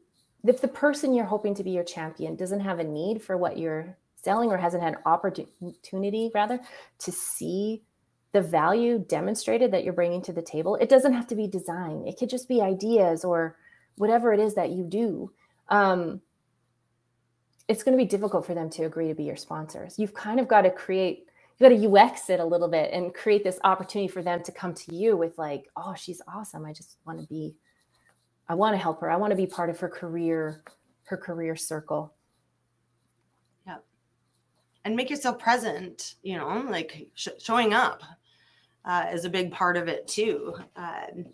if the person you're hoping to be your champion doesn't have a need for what you're selling or hasn't had opportunity rather to see the value demonstrated that you're bringing to the table it doesn't have to be design. It could just be ideas or whatever it is that you do. Um, it's going to be difficult for them to agree to be your sponsors you've kind of got to create you got to ux it a little bit and create this opportunity for them to come to you with like oh she's awesome i just want to be i want to help her i want to be part of her career her career circle yeah and make yourself present you know like sh- showing up uh, is a big part of it too. Um,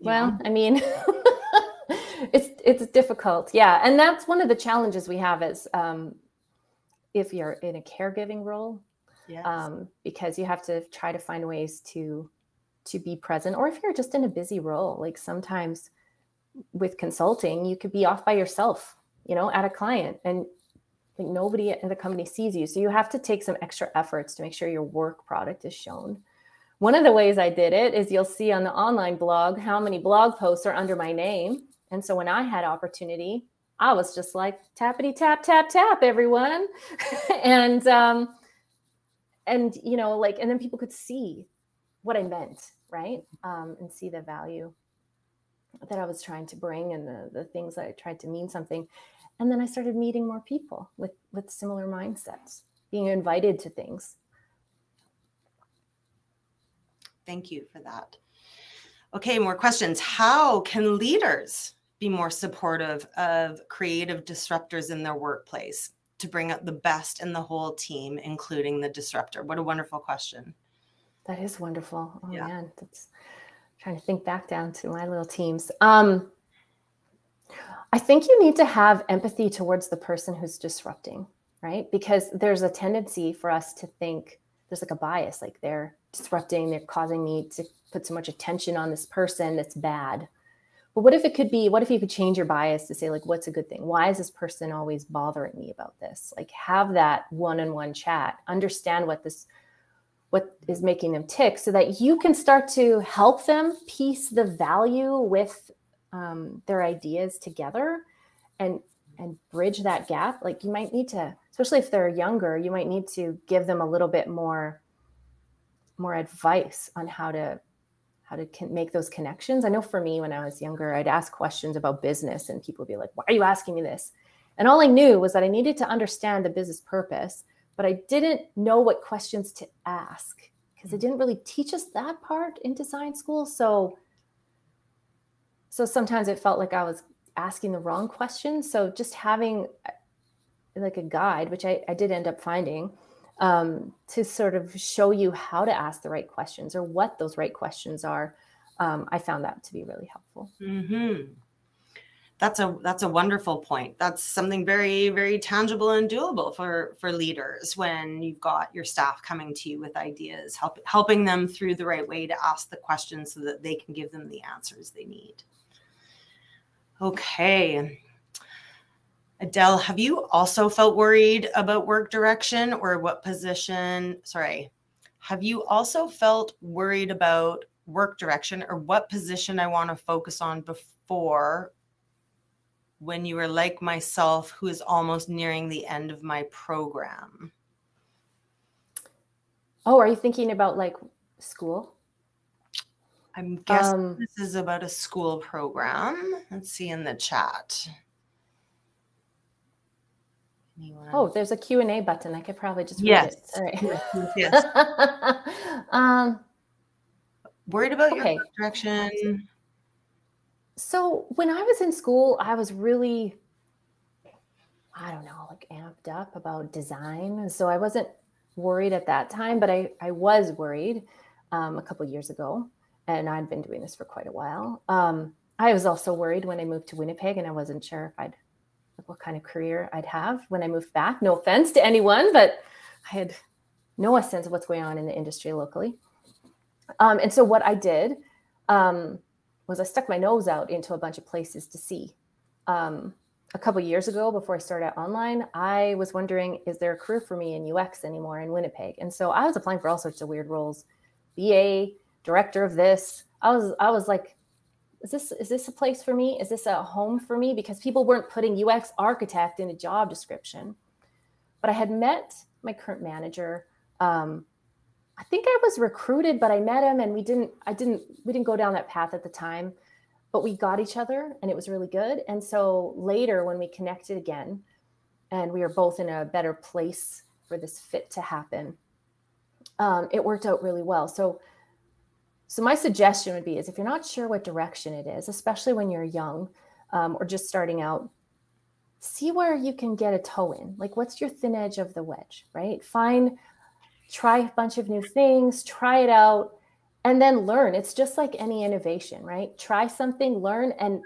well, know. I mean, it's it's difficult, yeah, and that's one of the challenges we have is um, if you're in a caregiving role, yes. um, because you have to try to find ways to to be present, or if you're just in a busy role, like sometimes with consulting, you could be off by yourself, you know, at a client, and like nobody in the company sees you, so you have to take some extra efforts to make sure your work product is shown one of the ways I did it is you'll see on the OANDA blog how many blog posts are under my name. And so when I had opportunity, I was just like tappity tap tap tap everyone, and um, and you know like and then people could see what I meant, right? Um, and see the value that I was trying to bring and the the things that I tried to mean something. And then I started meeting more people with with similar mindsets, being invited to things Thank you for that. Okay, more questions. How can leaders be more supportive of creative disruptors in their workplace to bring out the best in the whole team, including the disruptor? What a wonderful question. That is wonderful. Oh yeah. man, that's trying to think back down to my little teams. Um, I think you need to have empathy towards the person who's disrupting, right? Because there's a tendency for us to think there's like a bias, like they're disrupting, they're causing me to put so much attention on this person that's bad. But what if it could be, what if you could change your bias to say, like, what's a good thing? Why is this person always bothering me about this? Like, have that one on one chat, understand what this, what is making them tick so that you can start to help them piece the value with um, their ideas together and and bridge that gap like you might need to especially if they're younger you might need to give them a little bit more more advice on how to how to make those connections i know for me when i was younger i'd ask questions about business and people would be like why are you asking me this and all i knew was that i needed to understand the business purpose but i didn't know what questions to ask because they mm. didn't really teach us that part in design school so so sometimes it felt like i was asking the wrong questions. So just having uh, like a guide, which I, I did end up finding, um, to sort of show you how to ask the right questions or what those right questions are, um, I found that to be really helpful. Mm-hmm. That's a that's a wonderful point. That's something very very tangible and doable for for leaders when you've got your staff coming to you with ideas, help, helping them through the right way to ask the questions so that they can give them the answers they need. Okay. Adelle, have you also felt worried about work direction or what position? Sorry. Have you also felt worried about work direction or what position I want to focus on before when you were like myself, who is almost nearing the end of my program? Oh, are you thinking about like school? I'm guessing um, this is about a school program. Let's see in the chat. Anyone? Oh, there's a Q&A button. I could probably just yes. read it. All right. yes. um, Worried about okay. your direction. So when I was in school, I was really, I don't know, like amped up about design. So I wasn't worried at that time, but I, I was worried um, a couple years ago and I'd been doing this for quite a while. Um, I was also worried when I moved to Winnipeg, and I wasn't sure if I'd what kind of career I'd have when I moved back. No offense to anyone, but I had no sense of what's going on in the industry locally. Um, and so what I did um, was I stuck my nose out into a bunch of places to see. Um, a couple years ago, before I started OANDA, I was wondering, is there a career for me in UX anymore in Winnipeg? And so I was applying for all sorts of weird roles, BA, director of this. I was I was like, is this is this a place for me? Is this a home for me? Because people weren't putting UX architect in a job description. But I had met my current manager. Um, I think I was recruited, but I met him and we didn't I didn't we didn't go down that path at the time. But we got each other and it was really good. And so later when we connected again and we were both in a better place for this fit to happen, um, it worked out really well. So so my suggestion would be is if you're not sure what direction it is, especially when you're young um, or just starting out, see where you can get a toe in. Like what's your thin edge of the wedge, right? Find, try a bunch of new things, try it out, and then learn. It's just like any innovation, right? Try something, learn, and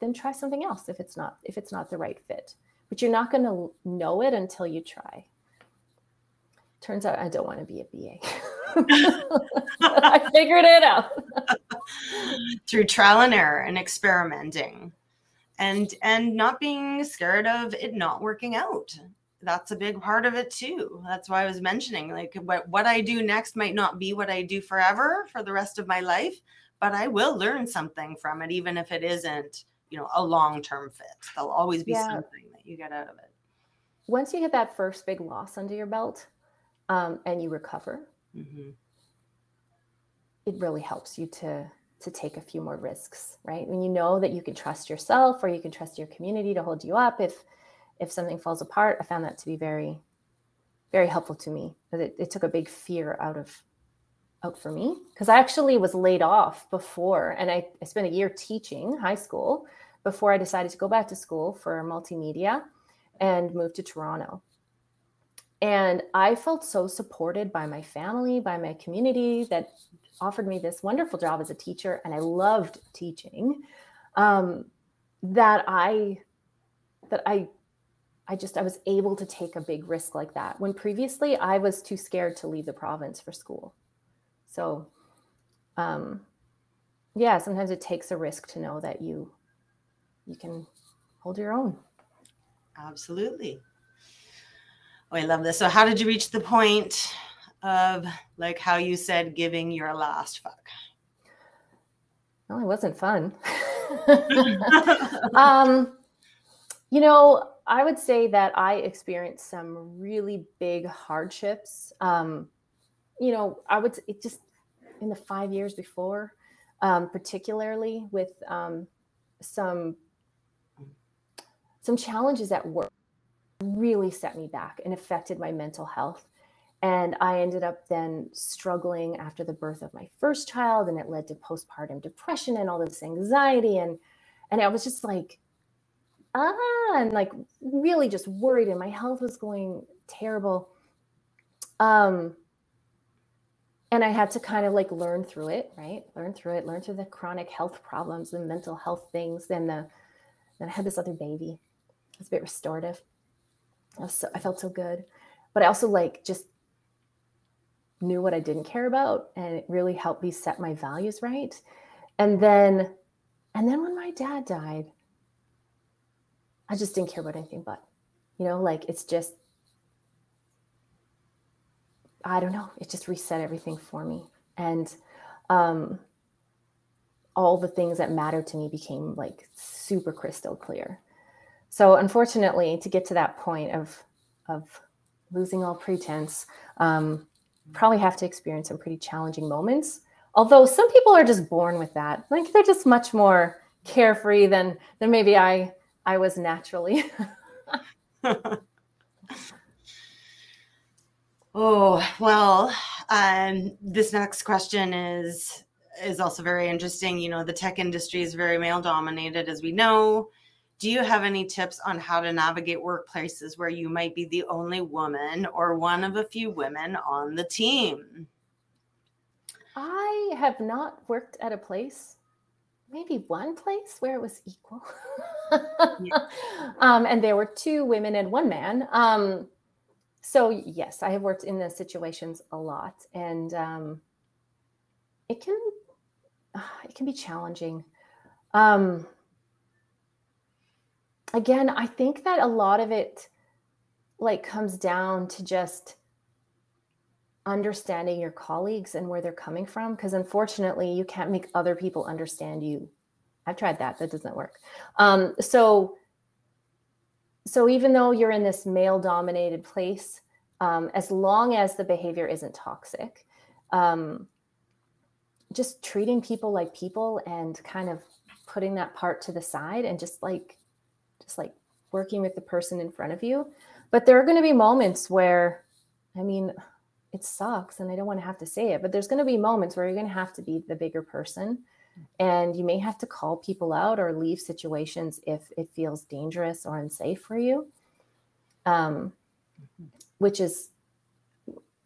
then try something else if it's not if it's not the right fit. But you're not going to know it until you try. Turns out I don't want to be a BA. I figured it out. Through trial and error and experimenting and and not being scared of it not working out. That's a big part of it too. That's why I was mentioning like what what I do next might not be what I do forever for the rest of my life, but I will learn something from it even if it isn't, you know, a long-term fit. There'll always be yeah. something that you get out of it. Once you get that first big loss under your belt, um, and you recover, mm-hmm. it really helps you to to take a few more risks, right? When you know that you can trust yourself or you can trust your community to hold you up if if something falls apart. I found that to be very, very helpful to me. It, it took a big fear out of out for me because I actually was laid off before, and I, I spent a year teaching high school before I decided to go back to school for multimedia and move to Toronto. And I felt so supported by my family, by my community that offered me this wonderful job as a teacher. And I loved teaching um, that I, that I I just I was able to take a big risk like that when previously I was too scared to leave the province for school. So um yeah, sometimes it takes a risk to know that you you can hold your own. Absolutely. Oh, I love this. So how did you reach the point of like how you said giving your last fuck? Well, it wasn't fun. um you know, I would say that I experienced some really big hardships. Um, you know, I would it just in the five years before, um, particularly with um, some some challenges at work, really set me back and affected my mental health. And I ended up then struggling after the birth of my first child, and it led to postpartum depression and all this anxiety. And and I was just like, ah, and like really just worried, and my health was going terrible. Um, and I had to kind of like learn through it, right? Learn through it, learn through the chronic health problems, the mental health things. Then the then I had this other baby. It was a bit restorative. I, so, I felt so good, but I also like just knew what I didn't care about, and it really helped me set my values right. And then, and then when my dad died, I just didn't care about anything but, you know, like it's just, I don't know, it just reset everything for me. And um, all the things that mattered to me became like super crystal clear. So unfortunately, to get to that point of of losing all pretense, um, probably have to experience some pretty challenging moments. Although some people are just born with that, like they're just much more carefree than than maybe I I was naturally. oh, well, um, this next question is is also very interesting. You know, the tech industry is very male dominated, as we know. Do you have any tips on how to navigate workplaces where you might be the only woman or one of a few women on the team? I have not worked at a place maybe one place where it was equal. yeah. um, and there were two women and one man. Um, so yes, I have worked in those situations a lot, and um, it can it can be challenging. Um, again, I think that a lot of it like comes down to just understanding your colleagues and where they're coming from because unfortunately you can't make other people understand you. I've tried that. That doesn't work. Um, so so even though you're in this male dominated place um, as long as the behavior isn't toxic um, just treating people like people and kind of putting that part to the side and just like just like working with the person in front of you. But there are going to be moments where i mean it sucks and I don't want to have to say it, but there's going to be moments where you're going to have to be the bigger person. And you may have to call people out or leave situations if it feels dangerous or unsafe for you. Um, which is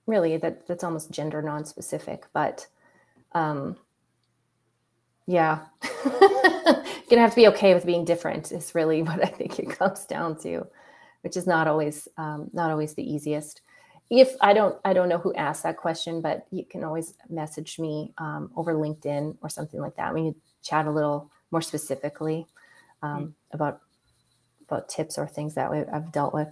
really that that's almost gender non-specific, but um, yeah, gonna have to be okay with being different. Is really what I think it comes down to, which is not always um, not always the easiest if I don't, I don't know who asked that question, but you can always message me um, over LinkedIn or something like that. We can chat a little more specifically um, mm. about about tips or things that I've dealt with.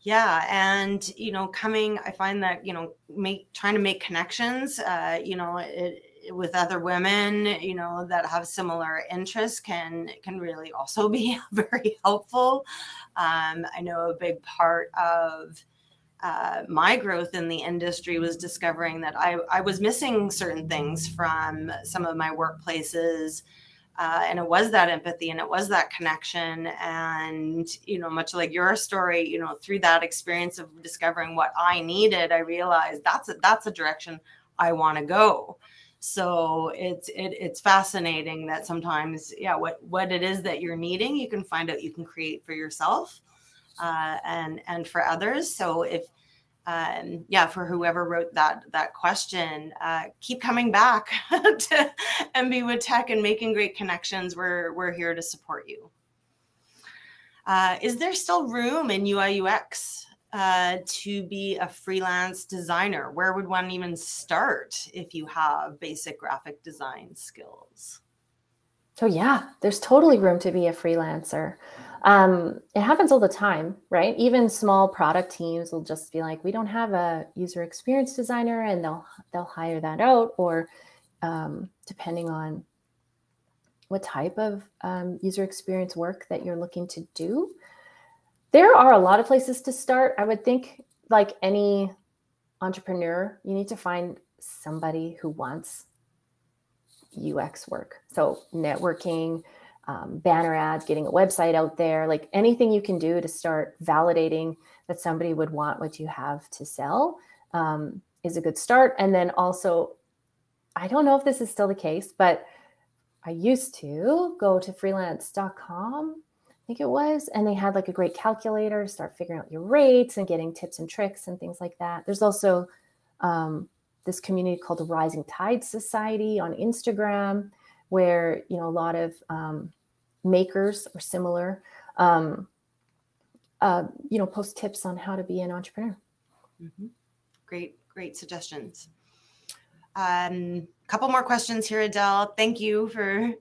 Yeah, and you know, coming, I find that you know, make trying to make connections, uh, you know, it, with other women, you know, that have similar interests can can really also be very helpful. Um, I know a big part of uh, my growth in the industry was discovering that I, I was missing certain things from some of my workplaces. Uh, and it was that empathy and it was that connection. And, you know, much like your story, you know, through that experience of discovering what I needed, I realized that's a, that's a direction I want to go so it's it, it's fascinating that sometimes yeah what what it is that you're needing you can find out you can create for yourself uh, and and for others. So if um, yeah for whoever wrote that that question uh, keep coming back to MBWiTech and making great connections. We're we're here to support you. Uh, is there still room in UI UX uh, to be a freelance designer? Where would one even start if you have basic graphic design skills? So yeah, there's totally room to be a freelancer. Um, it happens all the time, right? Even small product teams will just be like, we don't have a user experience designer, and they'll they'll hire that out, or um, depending on what type of um, user experience work that you're looking to do. There are a lot of places to start. I would think, like any entrepreneur, you need to find somebody who wants UX work. So, networking, um, banner ads, getting a website out there, like anything you can do to start validating that somebody would want what you have to sell um, is a good start. And then also, I don't know if this is still the case, but I used to go to freelance.com, think it was, and they had like a great calculator to start figuring out your rates and getting tips and tricks and things like that. There's also um, this community called the Rising Tide Society on Instagram, where you know a lot of um, makers or similar, um, uh, you know, post tips on how to be an entrepreneur. Mm-hmm. Great, great suggestions. Um, a couple more questions here, Adelle. Thank you for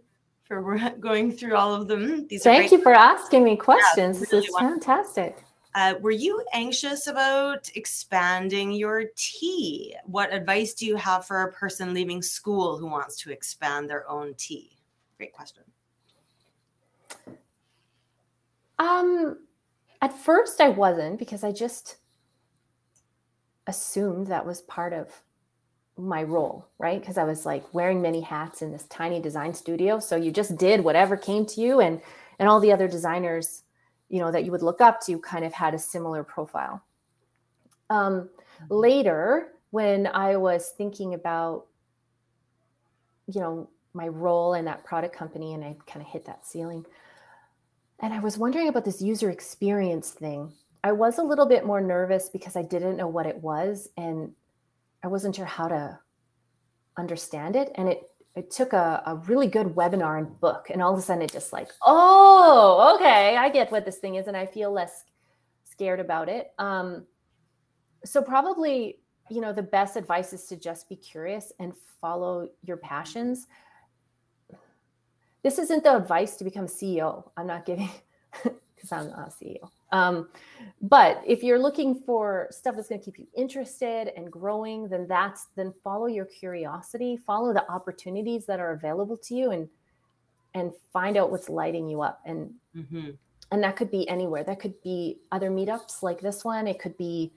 for going through all of them. These Thank you for asking me questions. Yeah, really this is fantastic. Uh, were you anxious about expanding your T? What advice do you have for a person leaving school who wants to expand their own T? Great question. Um, at first I wasn't because I just assumed that was part of my role, right? Because I was like wearing many hats in this tiny design studio. So you just did whatever came to you and and all the other designers, you know, that you would look up to kind of had a similar profile. Um, mm-hmm. later, when I was thinking about, you know, my role in that product company and I kind of hit that ceiling. And I was wondering about this user experience thing. I was a little bit more nervous because I didn't know what it was. And I wasn't sure how to understand it. And it it took a, a really good webinar and book. And all of a sudden it just like, oh, okay, I get what this thing is. And I feel less scared about it. Um, so probably, you know, the best advice is to just be curious and follow your passions. This isn't the advice to become CEO. I'm not giving because I'm a CEO. Um, but if you're looking for stuff that's going to keep you interested and growing, then that's then follow your curiosity, follow the opportunities that are available to you, and and find out what's lighting you up. And mm-hmm. and that could be anywhere. That could be other meetups like this one. It could be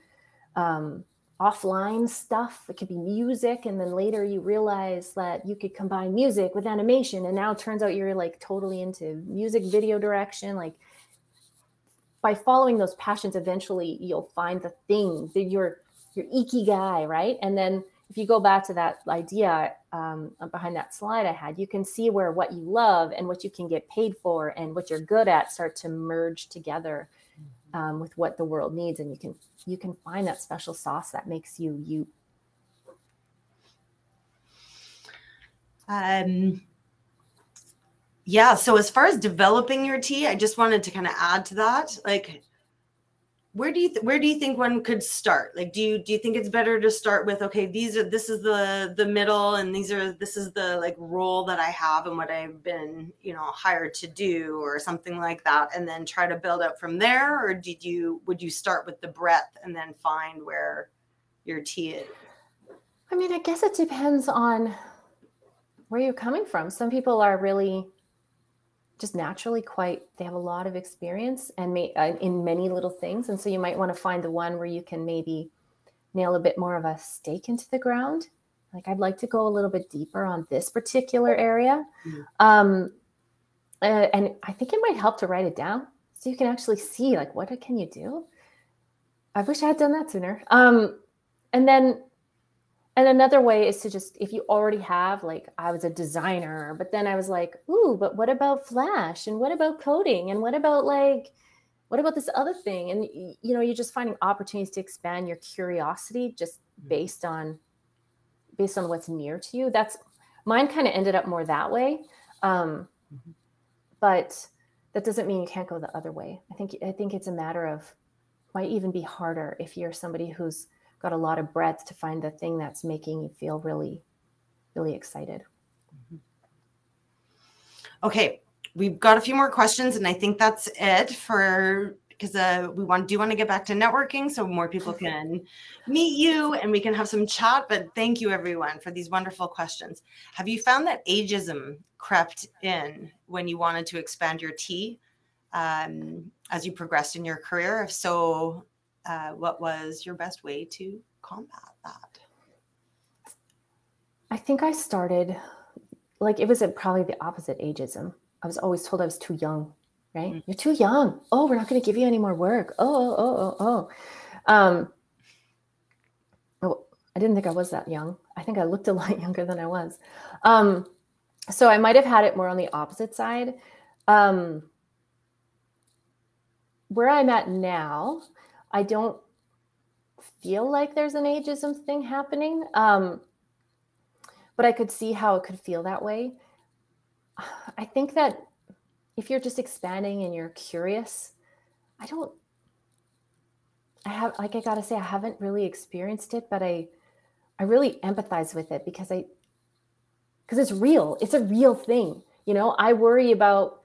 um, offline stuff. It could be music, and then later you realize that you could combine music with animation, and now it turns out you're like totally into music video direction, like by following those passions, eventually you'll find the thing that you're your ikigai, right? And then if you go back to that idea um, behind that slide I had, you can see where what you love and what you can get paid for and what you're good at start to merge together mm-hmm. um, with what the world needs, and you can you can find that special sauce that makes you you. Um, yeah so as far as developing your T i just wanted to kind of add to that like where do you th- where do you think one could start? Like do you do you think it's better to start with okay these are this is the the middle and these are this is the like role that i have and what i've been you know hired to do or something like that and then try to build up from there? Or did you would you start with the breadth and then find where your T is? I mean i guess it depends on where you're coming from. Some people are really just naturally quite they have a lot of experience and may, uh, in many little things. And so you might want to find the one where you can maybe nail a bit more of a stake into the ground. Like i'd like to go a little bit deeper on this particular area. Mm-hmm. um, uh, and i think it might help to write it down so you can actually see like what can you do? I wish i had done that sooner. Um, and then and another way is to just if you already have like i was a designer but then i was like ooh but what about flash and what about coding and what about like what about this other thing and you know you're just finding opportunities to expand your curiosity just mm-hmm. based on based on what's near to you that's mine kind of ended up more that way um, mm-hmm. but that doesn't mean you can't go the other way. I think I think it's a matter of might even be harder if you're somebody who's got a lot of breadth to find the thing that's making you feel really, really excited. Mm-hmm. Okay, we've got a few more questions, and I think that's it for because uh, we want do want to get back to networking so more people can meet you and we can have some chat. But thank you everyone for these wonderful questions. Have you found that ageism crept in when you wanted to expand your T um, as you progressed in your career? If so, uh, what was your best way to combat that? I think I started like it was probably the opposite ageism. I was always told I was too young right? Mm-hmm. You're too young. Oh, we're not going to give you any more work. Oh, oh, oh, oh. Um, oh, I didn't think I was that young. I think I looked a lot younger than I was. Um, so I might have had it more on the opposite side. Um, where I'm at now, I don't feel like there's an ageism thing happening. Um, but I could see how it could feel that way. I think that if you're just expanding and you're curious, I don't I have like I got to say I haven't really experienced it, but I I really empathize with it because I because it's real. It's a real thing. You know, I worry about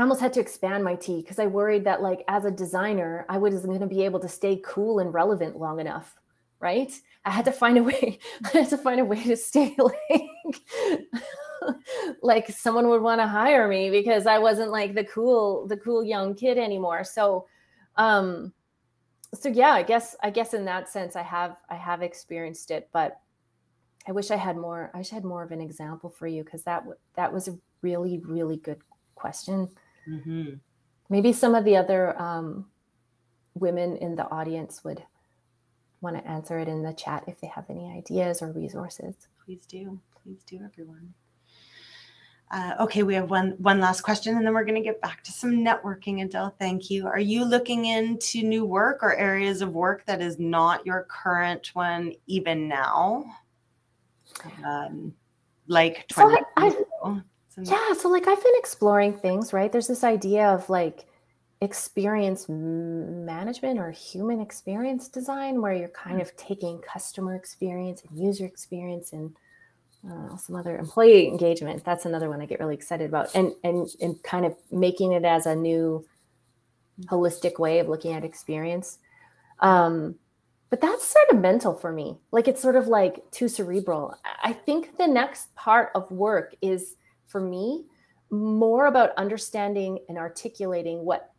I almost had to expand my T because I worried that like as a designer, I wasn't going to be able to stay cool and relevant long enough, right? I had to find a way. I had to find a way to stay like like someone would want to hire me because I wasn't like the cool the cool young kid anymore. So um so yeah, I guess I guess in that sense I have I have experienced it, but I wish I had more I wish I had more of an example for you because that that was a really really good question. Mm-hmm. Maybe some of the other um, women in the audience would want to answer it in the chat if they have any ideas or resources. Please do. Please do, everyone. Uh, okay, we have one one last question, and then we're going to get back to some networking. Adelle, thank you. Are you looking into new work or areas of work that is not your current one even now? Um, like 20 so I, I, yeah, so like I've been exploring things, right? There's this idea of like experience management or human experience design, where you're kind mm. of taking customer experience and user experience and uh, some other employee engagement. That's another one I get really excited about, and and and kind of making it as a new holistic way of looking at experience. Um, but that's sort of mental for me. Like it's sort of like too cerebral. I think the next part of work is for me more about understanding and articulating what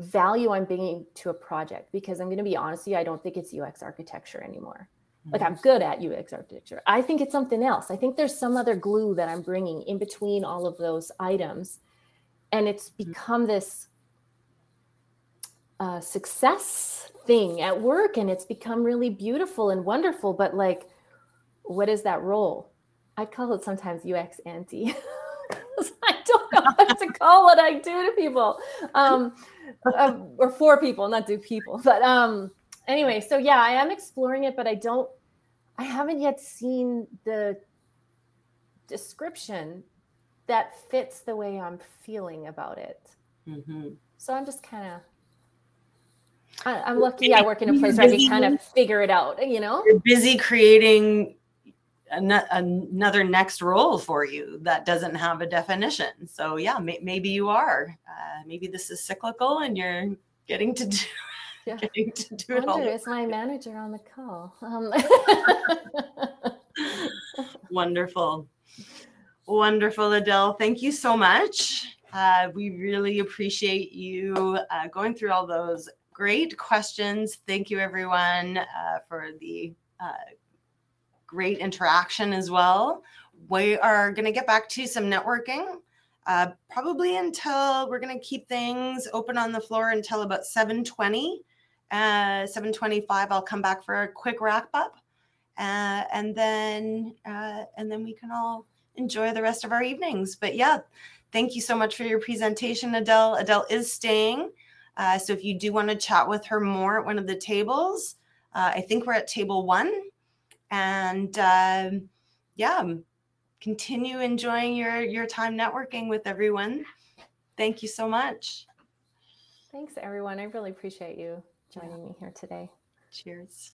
value I'm bringing to a project. Because I'm going to be honest with you, I don't think it's UX architecture anymore. Like I'm good at UX architecture. I think it's something else. I think there's some other glue that I'm bringing in between all of those items. And it's mm-hmm. become this uh, success thing at work and it's become really beautiful and wonderful. But like, what is that role? I call it sometimes UX anti. I don't know what to call what I do to people um, uh, or for people, not do people. But um, anyway, so yeah, I am exploring it, but I don't I haven't yet seen the description that fits the way I'm feeling about it. Mm-hmm. So I'm just kind of. I'm lucky I work in a place where I can kind of figure it out, you know? You're busy creating another next role for you that doesn't have a definition. So, yeah, maybe you are. Uh, maybe this is cyclical and you're getting to do yeah. getting to do it all. Is my manager on the call? Um. Wonderful. Wonderful, Adelle. Thank you so much. Uh, we really appreciate you uh, going through all those great questions. Thank you, everyone, uh, for the uh, great interaction as well. We are going to get back to some networking. Uh, probably until we're going to keep things open on the floor until about 720 uh, 725 i'll come back for a quick wrap up uh, and then uh, and then we can all enjoy the rest of our evenings but yeah thank you so much for your presentation adelle adelle is staying uh, so if you do want to chat with her more at one of the tables uh, i think we're at table one and um, yeah continue enjoying your your time networking with everyone Thank you so much. Thanks, everyone. I really appreciate you joining me here today. Cheers.